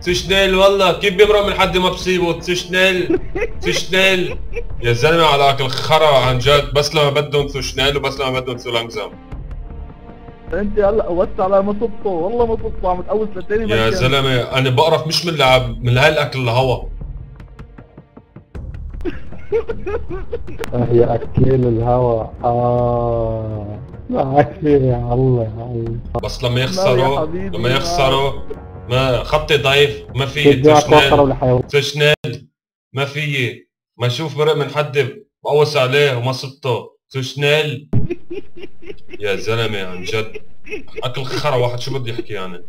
سشنيل والله كيف بيمرق من حد ما بصيبه؟ سشنيل سشنيل يا زلمة على أكل خرا عن جد. بس لما بدهم سشنيل وبس لما بدهم سولانجزام أنت هلا وسع على مصبته والله مصبته عم تقوس للتاني يا. زلمة أنا بقرف مش من لعب من هاي الأكل الهوا هي اكيل الهوا. آه. يا الله يا الله. بس لما يا يخسروا لما. يخسروا ما خطي ضعيف ما في سشنيل ما في. ما أشوف مرق من حد بقوس عليه وما صبته. سشنيل يا زلمة عن جد. أكل خرا واحد شو بده يحكي يعني؟